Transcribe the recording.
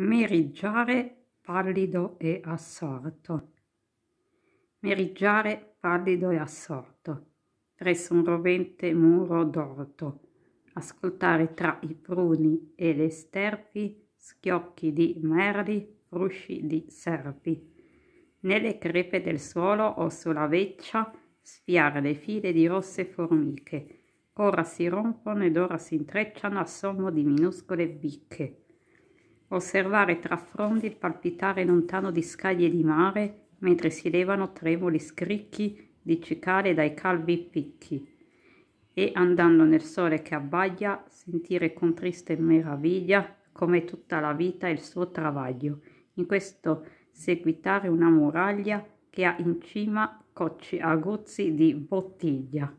Meriggiare pallido e assorto. Meriggiare pallido e assorto, presso un rovente muro d'orto, ascoltare tra i pruni e le sterpi schiocchi di merli, frusci di serpi. Nelle crepe del suolo o sulla veccia sfiare le file di rosse formiche, ora si rompono ed ora si intrecciano a sommo di minuscole bicche osservare tra frondi il palpitare lontano di scaglie di mare mentre si levano tremoli scricchi di cicale dai calvi picchi. E andando nel sole che abbaglia sentire con triste meraviglia come tutta la vita il suo travaglio. In questo seguitare una muraglia che ha in cima cocci aguzzi di bottiglia